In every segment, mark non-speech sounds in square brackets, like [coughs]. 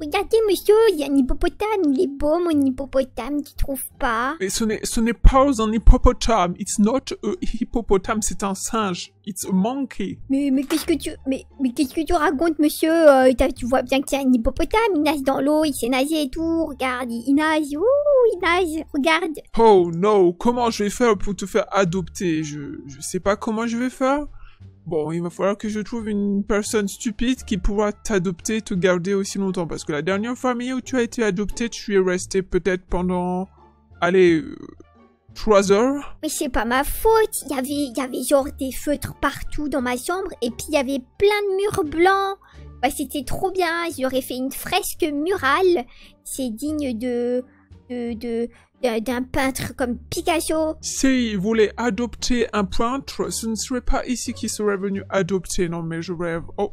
Regardez, monsieur, il y a un hippopotame. Il est beau, mon hippopotame, tu trouves pas? Mais ce n'est, ce n'est pas un hippopotame. It's not a hippopotame, c'est un singe. It's a monkey. Mais, mais qu'est-ce que tu, mais, mais qu'est-ce que tu racontes, monsieur? Euh, Tu vois bien que c'est un hippopotame. Il nage dans l'eau, il sait nager et tout. Regarde, il, il nage. Ouh, il nage. Regarde. Oh no, comment je vais faire pour te faire adopter? Je, je sais pas comment je vais faire. Bon, il va falloir que je trouve une personne stupide qui pourra t'adopter te garder aussi longtemps. Parce que la dernière famille où tu as été adopté, tu es resté peut-être pendant... Allez... euh, Trois heures Mais c'est pas ma faute. Il y avait, il y avait genre des feutres partout dans ma chambre et puis il y avait plein de murs blancs. Bah, c'était trop bien. J'aurais fait une fresque murale. C'est digne de, de, de, d'un- peintre comme Picasso. S'il voulait adopter un peintre, ce ne serait pas ici qu'il serait venu adopter. Non mais je rêve. Oh.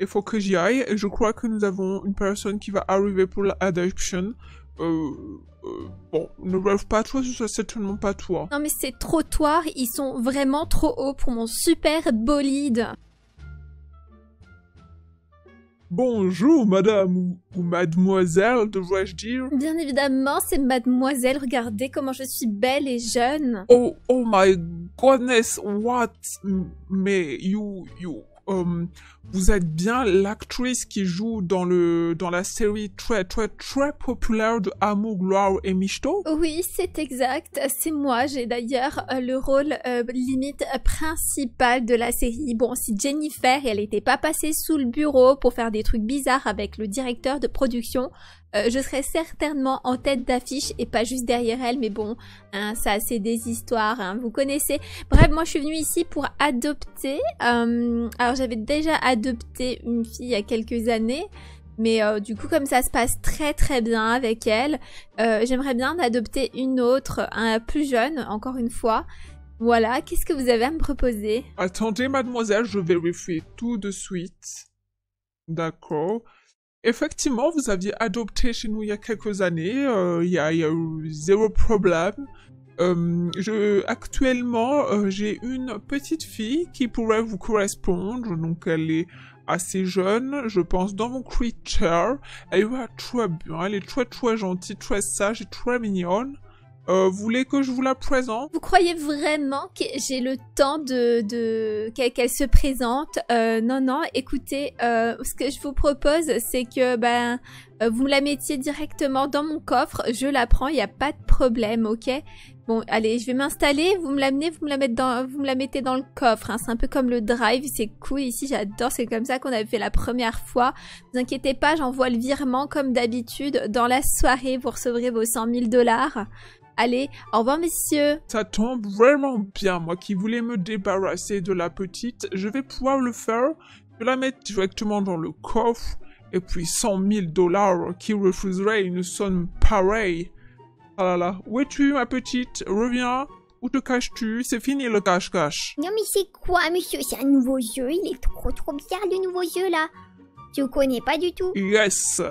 Il faut que j'y aille. Et je crois que nous avons une personne qui va arriver pour l'adoption. Euh, euh, bon, ne rêve pas toi, ce sera certainement pas toi. Non mais ces trottoirs, ils sont vraiment trop hauts pour mon super bolide. Bonjour madame ou, ou mademoiselle, devrais-je dire? Bien évidemment, c'est mademoiselle, regardez comment je suis belle et jeune. Oh, oh my goodness, what? Mais you, you, um, vous êtes bien l'actrice qui joue dans le, dans la série très, très, très populaire de Amour, Gloire et Michto? Oui, c'est exact, c'est moi, j'ai d'ailleurs euh, le rôle euh, limite euh, principal de la série. Bon, si Jennifer, elle n'était pas passée sous le bureau pour faire des trucs bizarres avec le directeur de production, euh, je serais certainement en tête d'affiche et pas juste derrière elle, mais bon, hein, ça c'est des histoires, hein, vous connaissez. Bref, moi je suis venue ici pour adopter. euh, alors j'avais déjà adopté une fille il y a quelques années, mais euh, du coup comme ça se passe très très bien avec elle, j'aimerais bien en adopter une autre, un plus jeune, encore une fois. Voilà, qu'est-ce que vous avez à me proposer? Attendez, mademoiselle, je vérifie tout de suite. D'accord. Effectivement, vous aviez adopté chez nous il y a quelques années. euh, Il y, a, eu zéro problème. Euh, je, actuellement, euh, j'ai une petite fille qui pourrait vous correspondre. Donc, elle est assez jeune, je pense, dans mon creature. Elle va très bien. Elle est très très gentille, très sage et très mignonne. Euh, vous voulez que je vous la présente? Vous croyez vraiment que j'ai le temps de, de qu'elle qu'elle se présente? Euh, Non, non. Écoutez, euh, ce que je vous propose, c'est que ben euh, vous me la mettiez directement dans mon coffre. Je la prends, il n'y a pas de problème, ok? Bon, allez, je vais m'installer. Vous me l'amenez, vous me la mettez dans, vous me la mettez dans le coffre. hein. C'est un peu comme le drive, c'est cool ici. J'adore. C'est comme ça qu'on avait fait la première fois. Ne vous inquiétez pas, j'envoie le virement comme d'habitude dans la soirée. Vous recevrez vos 100 000 dollars. Allez, au revoir messieurs. Ça tombe vraiment bien, moi qui voulais me débarrasser de la petite, je vais pouvoir le faire. Je vais la mettre directement dans le coffre, et puis 100 000 dollars qui refuseraient une somme pareille. Ah là là, où es-tu ma petite? Reviens Où te caches-tu? C'est fini le cache-cache. Non mais c'est quoi, monsieur? C'est un nouveau jeu. Il est trop trop bizarre le nouveau jeu là. Je connais pas du tout. Yes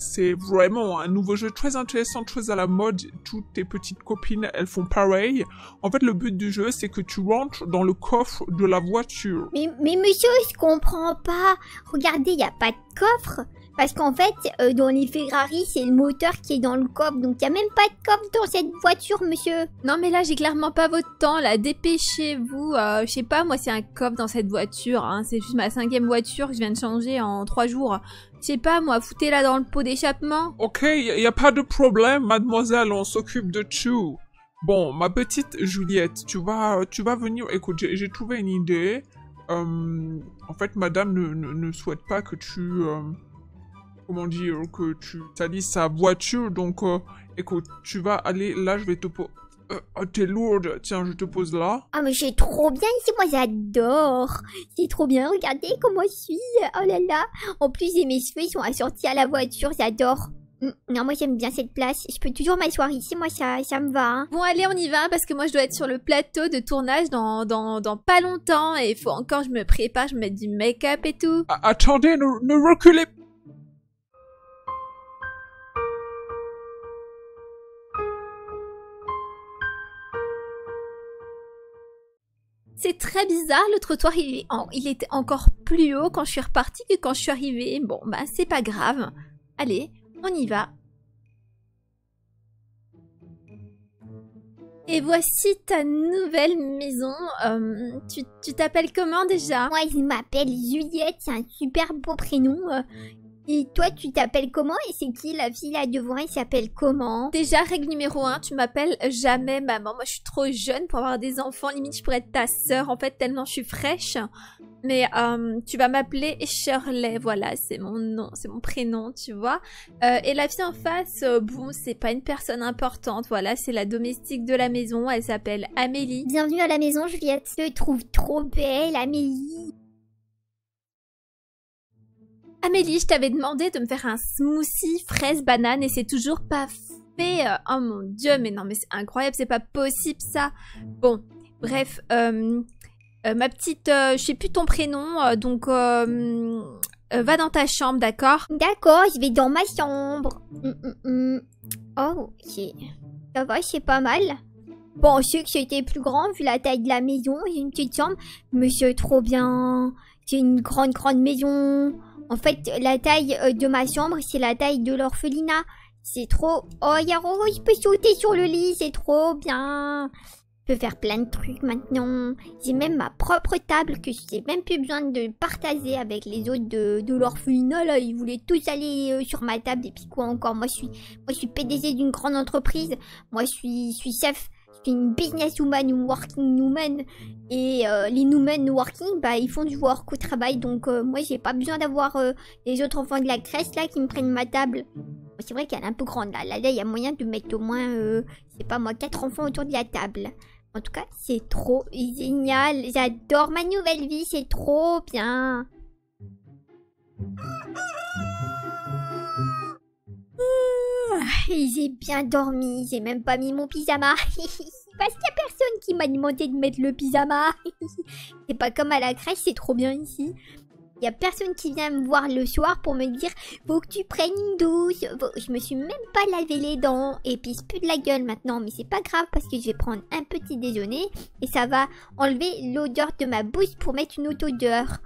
c'est vraiment un nouveau jeu très intéressant, très à la mode. Toutes tes petites copines, elles font pareil. En fait, le but du jeu, c'est que tu rentres dans le coffre de la voiture. Mais, mais monsieur, je comprends pas. Regardez, il n'y a pas de coffre. Parce qu'en fait, euh, dans les Ferrari, c'est le moteur qui est dans le coffre. Donc, il n'y a même pas de coffre dans cette voiture, monsieur. Non mais là j'ai clairement pas votre temps là, dépêchez-vous. Euh, je sais pas, moi c'est un coffre dans cette voiture. Hein. C'est juste ma cinquième voiture que je viens de changer en trois jours. Je sais pas, moi foutez-la dans le pot d'échappement. Ok, y, y a pas de problème, mademoiselle, on s'occupe de tout. Bon, ma petite Juliette, tu vas, tu vas venir. Écoute, j'ai trouvé une idée. Euh, en fait, madame ne souhaite pas que tu, euh, comment dire, que tu salisses sa voiture. Donc, euh, écoute, tu vas aller là. Je vais te poser. T'es lourde. Tiens, je te pose là. Ah, mais c'est trop bien ici. Moi, j'adore. C'est trop bien. Regardez comment je suis. Oh là là. En plus, j'ai mes cheveux, ils sont assortis à la voiture. J'adore. Mm, Non, moi, j'aime bien cette place. Je peux toujours m'asseoir ici. Moi, ça, ça me va. hein. Bon allez on y va parce que moi je dois être sur le plateau de tournage dans, dans, dans pas longtemps et il faut encore que je me prépare, je me mette du make-up et tout. A- attendez, ne, ne reculez C'est très bizarre, le trottoir il, était encore plus haut quand je suis repartie que quand je suis arrivée. Bon, bah c'est pas grave. Allez, on y va. Et voici ta nouvelle maison. Euh, tu tu t'appelles comment déjà? Moi, je m'appelle Juliette, c'est un super beau prénom. euh. Et toi, tu t'appelles comment Et c'est qui la fille là devant Elle s'appelle comment? Déjà, règle numéro 1, tu m'appelles jamais maman. Moi, je suis trop jeune pour avoir des enfants. Limite, je pourrais être ta sœur, en fait, tellement je suis fraîche. Mais euh, tu vas m'appeler Shirley, voilà, c'est mon nom, c'est mon prénom, tu vois. Euh, et la fille en face, euh, bon, c'est pas une personne importante, voilà, c'est la domestique de la maison, elle s'appelle Amélie. Bienvenue à la maison, Juliette. Je te trouve trop belle, Amélie. Amélie, je t'avais demandé de me faire un smoothie fraise banane et c'est toujours pas fait. Euh, Oh mon dieu, mais non, mais c'est incroyable, c'est pas possible ça. Bon, bref, euh, euh, ma petite, euh, je sais plus ton prénom, donc va dans ta chambre, d'accord? D'accord, je vais dans ma chambre. Hum, hum, hum. Oh. Ça va, c'est pas mal. Bon, je sais que c'était plus grand vu la taille de la maison. J'ai une petite chambre. Mais c'est trop bien. C'est une grande, grande maison. En fait, la taille euh, de ma chambre, c'est la taille de l'orphelinat. C'est trop... Oh, Yaro, je peux sauter sur le lit. C'est trop bien. Je peux faire plein de trucs maintenant. J'ai même ma propre table que j'ai même plus besoin de partager avec les autres de, l'orphelinat. Là, ils voulaient tous aller euh, sur ma table. Et puis quoi encore Moi, je suis, moi, je suis PDG d'une grande entreprise. Moi, je suis, je suis chef. Suis une businesswoman, une working woman. Et euh, les women working, bah, ils font du work au travail. Donc, euh, moi, j'ai pas besoin d'avoir euh, les autres enfants de la crèche là qui me prennent ma table. C'est vrai qu'elle est un peu grande là. Là, il y a moyen de mettre au moins, euh, je sais pas moi, quatre enfants autour de la table. En tout cas, c'est trop génial. J'adore ma nouvelle vie, c'est trop bien. Ah, J'ai bien dormi, j'ai même pas mis mon pyjama. [laughs] Parce qu'il y a personne qui m'a demandé de mettre le pyjama. [laughs] c'est pas comme à la crèche, c'est trop bien ici. Il y a personne qui vient me voir le soir pour me dire faut que tu prennes une douche. Je me suis même pas lavé les dents et puis c'est plus de la gueule maintenant, mais c'est pas grave parce que je vais prendre un petit déjeuner et ça va enlever l'odeur de ma bouche pour mettre une autre odeur.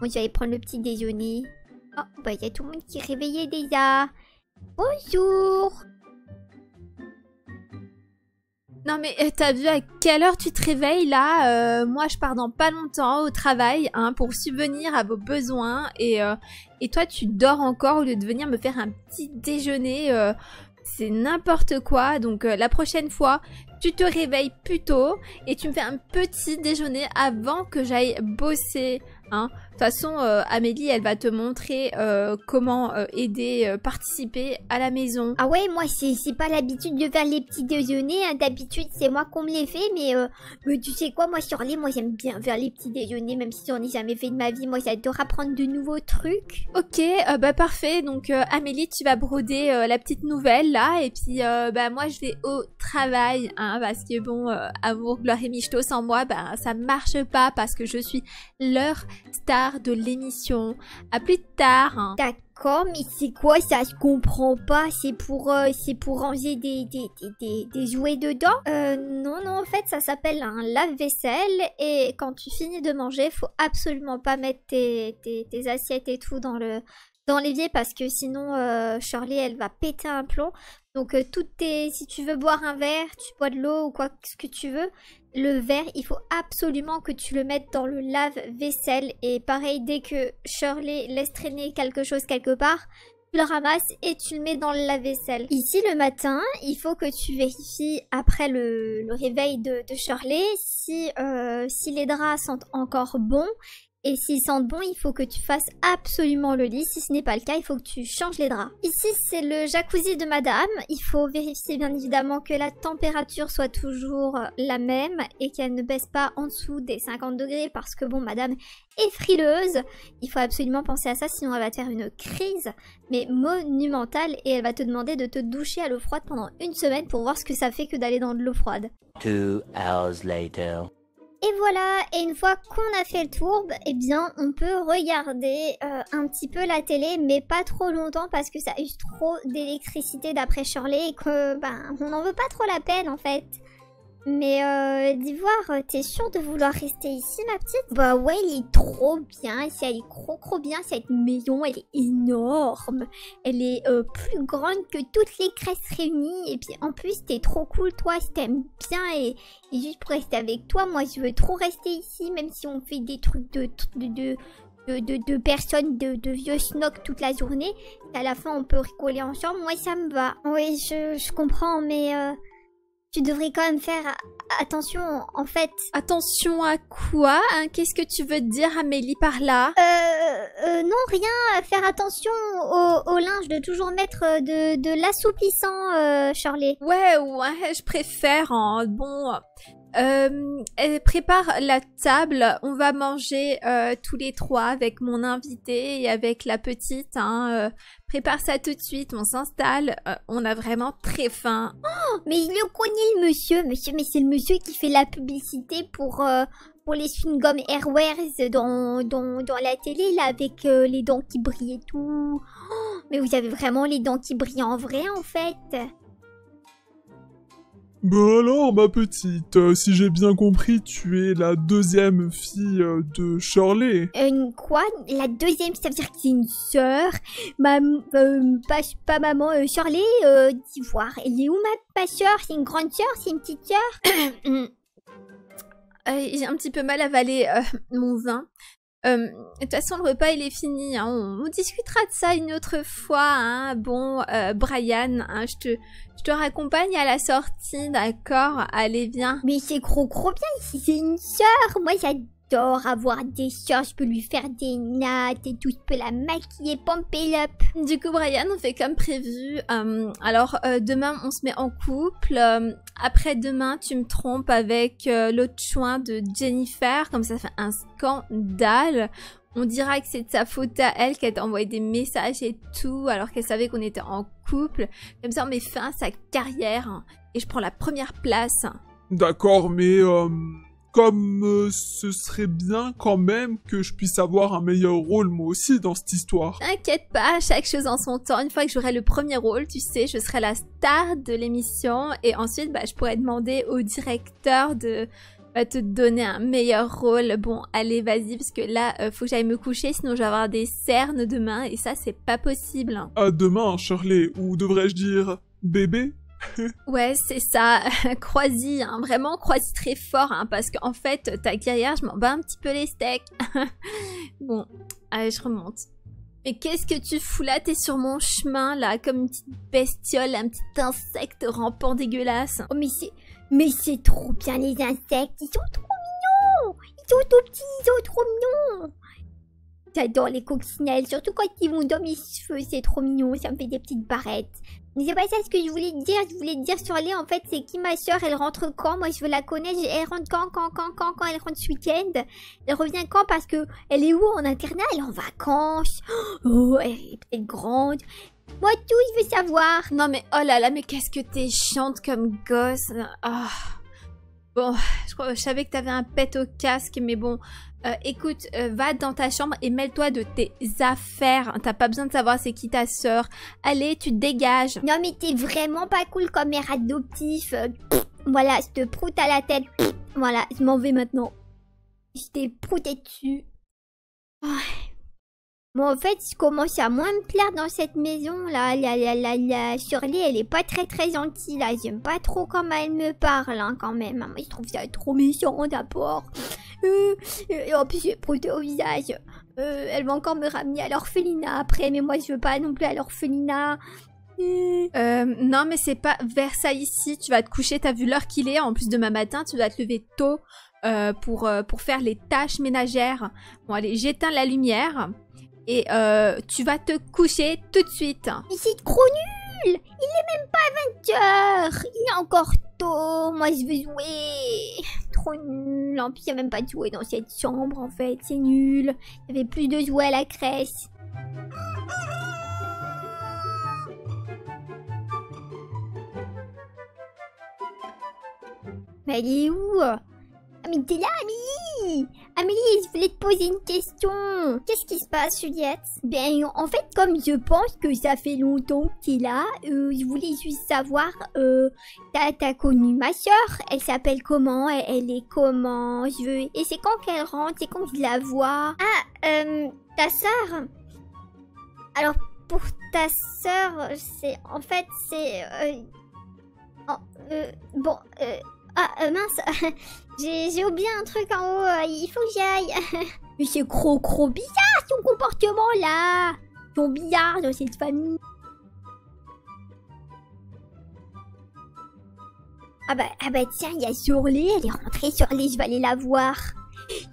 Moi, j'allais prendre le petit déjeuner. Oh, bah il y a tout le monde qui est réveillé déjà. Bonjour. Non mais euh, t'as vu à quelle heure tu te réveilles là Euh, Moi je pars dans pas longtemps au travail hein, pour subvenir à vos besoins et, euh, et toi tu dors encore au lieu de venir me faire un petit déjeuner. c'est n'importe quoi donc la prochaine fois tu te réveilles plus tôt et tu me fais un petit déjeuner avant que j'aille bosser. Hein. De toute façon euh, Amélie elle va te montrer euh, comment euh, aider, participer à la maison. Ah ouais, moi c'est c'est pas l'habitude de faire les petits déjeuners. hein. D'habitude c'est moi qu'on me les fait, mais, euh, mais tu sais quoi, moi sur les, moi j'aime bien faire les petits déjeuners, même si j'en ai jamais fait de ma vie. Moi j'adore apprendre de nouveaux trucs. Ok, bah parfait. Donc Amélie, tu vas broder la petite nouvelle là, et puis bah moi je vais au travail, hein, parce que bon, amour, gloire et michto sans moi, bah ça marche pas parce que je suis leur star de l'émission. À plus tard. hein. D'accord, mais c'est quoi ça Je comprends pas. C'est pour, euh, c'est pour ranger des, des, des, jouets dedans? Euh, non, non, en fait, ça s'appelle un lave-vaisselle. Et quand tu finis de manger, faut absolument pas mettre tes, tes, tes assiettes et tout dans le dans l'évier parce que sinon euh, Shirley elle va péter un plomb. Donc euh, toutes tes si tu veux boire un verre, tu bois de l'eau ou quoi ce que tu veux, le verre, il faut absolument que tu le mettes dans le lave-vaisselle et pareil dès que Shirley laisse traîner quelque chose quelque part, tu le ramasses et tu le mets dans le lave-vaisselle. Ici, le matin, il faut que tu vérifies après le, réveil de, de Shirley si, euh, si les draps sont encore bons. Et s'ils sentent bon, il faut que tu fasses absolument le lit. Si ce n'est pas le cas, il faut que tu changes les draps. Ici, c'est le jacuzzi de madame. Il faut vérifier bien évidemment que la température soit toujours la même et qu'elle ne baisse pas en dessous des 50 degrés parce que bon, madame est frileuse. Il faut absolument penser à ça, sinon elle va te faire une crise, mais monumentale, et elle va te demander de te doucher à l'eau froide pendant une semaine pour voir ce que ça fait que d'aller dans de l'eau froide. Two hours later. Et voilà, et une fois qu'on a fait le tour, bah, eh bien, on peut regarder euh, un petit peu la télé, mais pas trop longtemps parce que ça use trop d'électricité d'après Shirley et que, ben, on n'en veut pas trop la peine en fait. Mais euh, d'Ivoire, t'es sûre de vouloir rester ici, ma petite? Bah ouais, elle est trop bien, ici, elle est trop trop bien, cette maison, elle est énorme. Elle est euh, plus grande que toutes les crèches réunies. Et puis en plus, t'es trop cool, toi, si t'aimes bien. Et, juste pour rester avec toi, moi, je veux trop rester ici, même si on fait des trucs de... de, de de, de, personnes, de, vieux snock toute la journée. À la fin, on peut rigoler ensemble. Moi, ça me va. Oui, je, je comprends, mais euh, tu devrais quand même faire attention, en fait. Attention à quoi hein? Qu'est-ce que tu veux dire, Amélie, par là? Euh, euh, non, rien. Faire attention au, au linge, de toujours mettre euh, de, de l'assouplissant, euh, Shirley. Ouais, ouais, je préfère. hein. Bon, euh, elle prépare la table. On va manger euh, tous les trois avec mon invité et avec la petite. Hein. Euh, prépare ça tout de suite. On s'installe. Euh, on a vraiment très faim. Mais il le connaît, le monsieur. Monsieur, mais c'est le monsieur qui fait la publicité pour, euh, pour les chewing-gum Airwares dans, dans, dans la télé, là, avec euh, les dents qui brillent et tout. Oh, mais vous avez vraiment les dents qui brillent en vrai, en fait. Ben alors, ma petite, euh, si j'ai bien compris, tu es la deuxième fille euh, de Shirley. Une quoi? La deuxième, ça veut dire que c'est une sœur? Ma, euh, pas, pas maman, euh, Shirley euh, d'Ivoire. Elle est où ma pas sœur? C'est une grande sœur? C'est une petite sœur? [coughs] Euh, J'ai un petit peu mal avalé euh, mon vin. Euh, de toute façon, le repas, il est fini. hein. On, on discutera de ça une autre fois. Hein. Bon, euh, Brian, hein, je te, je te raccompagne à la sortie, d'accord? Allez, viens. Mais c'est trop trop bien ici, c'est une sœur. Moi j'adore avoir des sœurs, je peux lui faire des nattes et tout, je peux la maquiller, pomper up. Du coup, Brian, on fait comme prévu. Euh, alors, euh, demain, on se met en couple. Euh, Après-demain, tu me trompes avec euh, l'autre chouin de Jennifer. Comme ça, ça fait un scandale. On dira que c'est de sa faute à elle, qu'elle t'a envoyé des messages et tout, alors qu'elle savait qu'on était en couple. Comme ça, on met fin à sa carrière. hein, et je prends la première place. D'accord, mais euh, comme euh, ce serait bien quand même que je puisse avoir un meilleur rôle moi aussi dans cette histoire. T'inquiète pas, chaque chose en son temps. Une fois que j'aurai le premier rôle, tu sais, je serai la star de l'émission. Et ensuite, bah, je pourrais demander au directeur de bah, te donner un meilleur rôle. Bon, allez, vas-y, parce que là, euh, faut que j'aille me coucher, sinon je vais avoir des cernes demain. Et ça, c'est pas possible. À demain, Shirley, ou devrais-je dire bébé? Ouais, c'est ça. [laughs] Croisy, hein. vraiment Croisy très fort, hein, parce qu'en fait, ta carrière, je m'en bats un petit peu les steaks. [laughs] bon, allez, je remonte. Mais qu'est-ce que tu fous là? T'es sur mon chemin, là, comme une petite bestiole, un petit insecte rampant dégueulasse. Oh mais c'est... Mais c'est trop bien les insectes, ils sont trop mignons Ils sont tout petits, ils sont trop mignons J'adore les coccinelles, surtout quand ils vont dans mes cheveux, c'est trop mignon, ça me fait des petites barrettes. Mais c'est pas ça ce que je voulais dire, je voulais dire sur les, en fait, c'est qui ma soeur, elle rentre quand? Moi je veux la connaître, elle rentre quand, quand, quand, quand, quand elle rentre ce week-end? Elle revient quand? Parce que elle est où en internat? Elle est en vacances Oh, elle est peut-être grande. Moi tout, je veux savoir Non mais oh là là, mais qu'est-ce que t'es chiante comme gosse. Ah. Bon, je, je savais que t'avais un pet au casque, mais bon, euh, écoute, euh, va dans ta chambre et mêle-toi de tes affaires. T'as pas besoin de savoir c'est qui ta sœur. Allez, tu dégages. Non mais t'es vraiment pas cool comme mère adoptif. Euh, pff, Voilà, je te proute à la tête. Voilà, je m'en vais maintenant. Je t'ai prouté dessus. Bon, en fait, je commence à moins me plaire dans cette maison là. La, la, la, la Shirley, elle est pas très très gentille là. J'aime pas trop comment elle me parle hein, quand même. Moi, je trouve ça trop méchant d'abord. Euh, et en plus, j'ai prouté au visage. Euh, elle va encore me ramener à l'orphelinat après, mais moi je veux pas non plus à l'orphelinat. Euh, Euh, non, mais c'est pas vers ça ici. Tu vas te coucher, t'as vu l'heure qu'il est. En plus, demain matin, tu dois te lever tôt euh, pour, euh, pour faire les tâches ménagères. Bon, allez, j'éteins la lumière. Et euh, tu vas te coucher tout de suite. Mais c'est trop nul. Il est même pas 20 heures. Il est encore tôt. Moi je veux jouer. Trop nul. En plus il y a même pas de jouets dans cette chambre en fait, c'est nul. Il y avait plus de jouets à la crèche. Mais elle est où? Ah mais t'es là Amélie! Amélie, je voulais te poser une question. Qu'est-ce qui se passe, Juliette? Ben, en fait, comme je pense que ça fait longtemps que t'es là, euh, je voulais juste savoir, euh, t'as, connu ma sœur. Elle s'appelle comment? Elle, elle est comment? Je veux... Et c'est quand qu'elle rentre? C'est quand je la vois? Ah, euh, ta sœur? Alors, pour ta sœur, c'est... En fait, c'est... Euh, bon, euh, ah, euh, mince, [laughs] j'ai oublié un truc en haut, euh, il faut que j'y aille. [laughs] Mais c'est trop, trop bizarre ton comportement là Ton bizarre dans cette famille. Ah bah, ah bah tiens, il y a Shirley, elle est rentrée Shirley, je vais aller la voir.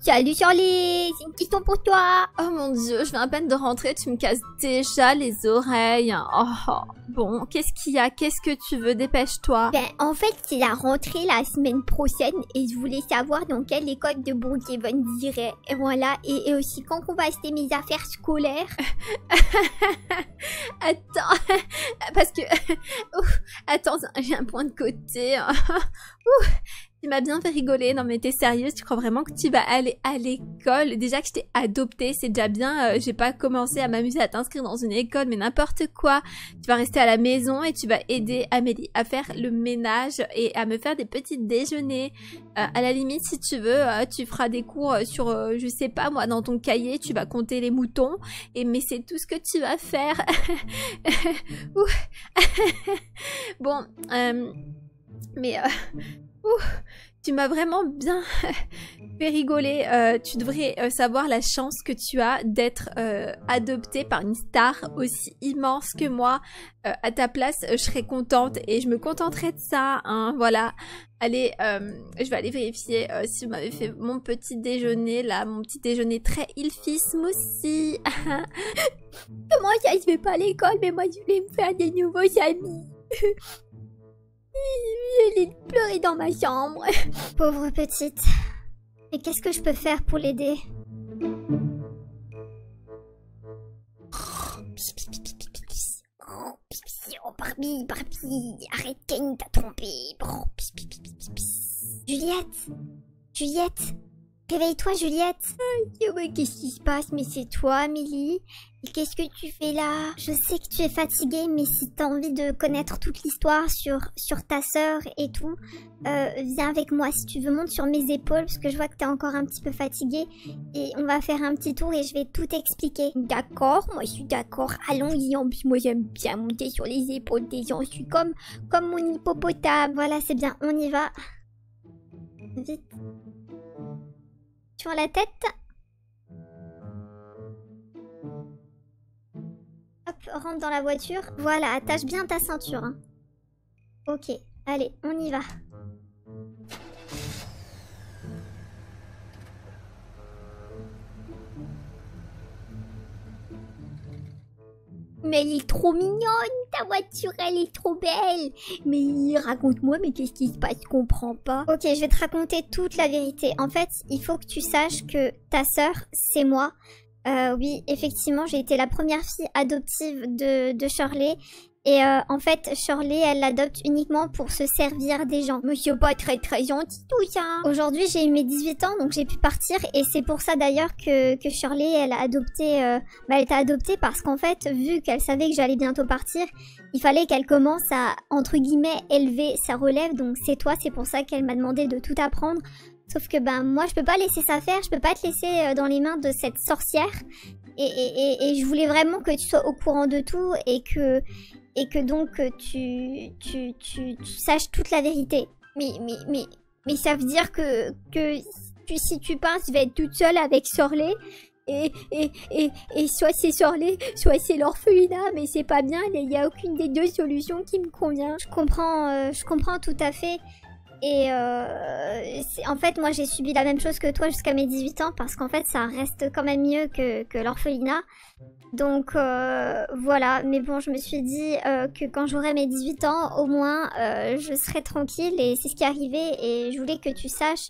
Salut Shirley, c'est une question pour toi. Oh mon dieu, je viens à peine de rentrer, tu me casses déjà les oreilles. Oh, bon, qu'est-ce qu'il y a? Qu'est-ce que tu veux? Dépêche-toi. Ben, en fait, c'est la rentrée la semaine prochaine et je voulais savoir dans quelle école de Brookhaven j'irais. Et voilà, et, et aussi quand on va acheter mes affaires scolaires? [laughs] Attends, parce que... [laughs] Attends, j'ai un point de côté. [laughs] tu m'as bien fait rigoler. Non mais t'es sérieuse? Tu crois vraiment que tu vas aller à l'école? Déjà que je t'ai adoptée, c'est déjà bien. euh, j'ai pas commencé à m'amuser à t'inscrire dans une école, mais n'importe quoi. Tu vas rester à la maison et tu vas aider Amélie à faire le ménage et à me faire des petits déjeuners. Euh, à la limite, si tu veux, euh, tu feras des cours euh, sur, je sais pas moi, dans ton cahier, tu vas compter les moutons. Et mais c'est tout ce que tu vas faire. [laughs] [laughs] Bon, mais tu m'as vraiment bien [laughs] fait rigoler. Euh, tu devrais euh, savoir la chance que tu as d'être euh, adoptée par une star aussi immense que moi. À ta place, je serais contente et je me contenterais de ça. Hein, voilà. Allez, je vais aller vérifier si vous m'avez fait mon petit déjeuner là, mon petit déjeuner très ilfis smoothie. [laughs] Comment ça, je vais pas à l'école, mais moi je voulais me faire des nouveaux amis. [laughs] Elle est pleurer dans ma chambre. [laughs] Pauvre petite. Mais qu'est-ce que je peux faire pour l'aider? Oh Barbie, Barbie, arrête Ken, t'as trompé. Oh. Juliette Juliette Réveille-toi Juliette Oh, mais Qu'est-ce qui se passe? Mais c'est toi Amélie qu'est-ce que tu fais là? Je sais que tu es fatiguée, mais si t'as envie de connaître toute l'histoire sur, sur ta sœur et tout, euh, viens avec moi si tu veux, monte sur mes épaules parce que je vois que t'es encore un petit peu fatiguée et on va faire un petit tour et je vais tout expliquer. D'accord, moi je suis d'accord. Allons-y, en plus moi j'aime bien monter sur les épaules des gens, je suis comme, comme mon hippopotame. Voilà, c'est bien, on y va. Vite. Sur la tête. Hop, rentre dans la voiture. Voilà, attache bien ta ceinture. hein. Ok, allez, on y va. Mais elle est trop mignonne, ta voiture, elle est trop belle. Mais raconte-moi, mais qu'est-ce qui se passe? Je comprends pas. Ok, je vais te raconter toute la vérité. En fait, il faut que tu saches que ta sœur, c'est moi. Euh, oui, effectivement, j'ai été la première fille adoptive de, de Shirley. Et euh, en fait, Shirley, elle l'adopte uniquement pour se servir des gens. Monsieur pas très très gentil tout ça. Aujourd'hui, j'ai eu mes 18 ans, donc j'ai pu partir. Et c'est pour ça d'ailleurs que, que Shirley, elle a adopté... euh, bah, elle t'a adoptée parce qu'en fait, vu qu'elle savait que j'allais bientôt partir, il fallait qu'elle commence à, entre guillemets, élever sa relève. Donc c'est toi, c'est pour ça qu'elle m'a demandé de tout apprendre. Sauf que ben moi je peux pas laisser ça faire, je peux pas te laisser euh, dans les mains de cette sorcière. Et je voulais vraiment que tu sois au courant de tout et que et que donc euh, tu tu, tu, tu saches toute la vérité. Mais mais mais mais ça veut dire que que tu, si tu pars, je vais être toute seule avec Sorley. Et, et, et, et soit c'est Sorley, soit c'est l'orphelinat, mais c'est pas bien, il n'y a aucune des deux solutions qui me convient. Je comprends, euh, je comprends tout à fait. Et euh, en fait, moi, j'ai subi la même chose que toi jusqu'à mes 18 ans parce qu'en fait, ça reste quand même mieux que, que l'orphelinat. Donc euh, voilà, mais bon, je me suis dit euh, que quand j'aurai mes 18 ans, au moins, euh, je serai tranquille et c'est ce qui est arrivé. Et je voulais que tu saches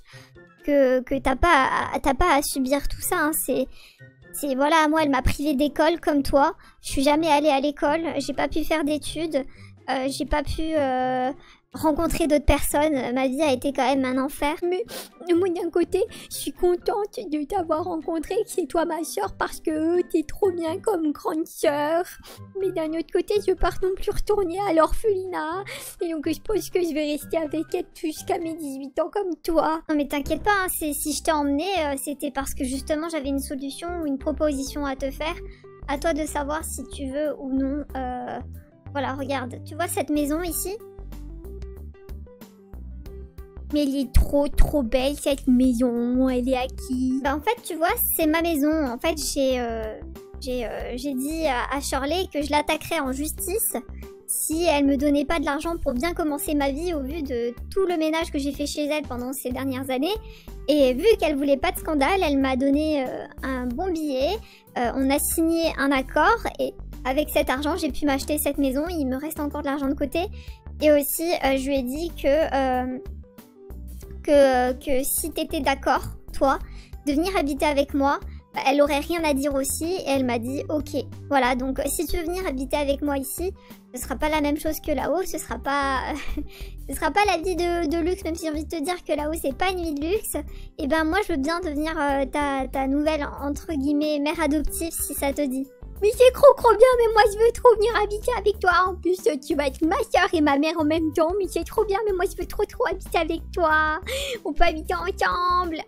que, que t'as pas, à- pas à subir tout ça. hein. C'est, c'est voilà, moi, elle m'a privé d'école comme toi. Je suis jamais allée à l'école, j'ai pas pu faire d'études. J'ai pas pu rencontrer d'autres personnes. Ma vie a été quand même un enfer. Mais moi d'un côté, je suis contente de t'avoir rencontré, que c'est toi ma soeur, parce que t'es trop bien comme grande sœur. Mais d'un autre côté, je pars non plus retourner à l'orphelinat. Et donc je pense que je vais rester avec elle jusqu'à mes 18 ans comme toi. Non mais t'inquiète pas, hein, si je t'ai emmené, euh, c'était parce que justement j'avais une solution ou une proposition à te faire. À toi de savoir si tu veux ou non. euh, Voilà, regarde, tu vois cette maison ici? Mais elle est trop trop belle cette maison, elle est à qui? Bah en fait tu vois c'est ma maison, en fait j'ai euh, euh, dit à, Shirley que je l'attaquerais en justice si elle me donnait pas de l'argent pour bien commencer ma vie au vu de tout le ménage que j'ai fait chez elle pendant ces dernières années. Et vu qu'elle voulait pas de scandale, elle m'a donné euh, un bon billet, Euh, on a signé un accord et avec cet argent j'ai pu m'acheter cette maison, il me reste encore de l'argent de côté. Et aussi je lui ai dit que... que, si t'étais d'accord, toi, de venir habiter avec moi, elle aurait rien à dire aussi et elle m'a dit ok. Voilà, donc euh, si tu veux venir habiter avec moi ici, ce sera pas la même chose que là-haut, ce sera pas [laughs] ce sera pas la vie de, de luxe, même si j'ai envie de te dire que là-haut c'est pas une vie de luxe. Et ben moi je veux bien devenir euh, ta, ta nouvelle entre guillemets mère adoptive si ça te dit. Mais c'est trop trop bien, mais moi je veux trop venir habiter avec toi. En plus, tu vas être ma soeur et ma mère en même temps. Mais c'est trop bien, mais moi je veux trop trop habiter avec toi. On peut habiter ensemble.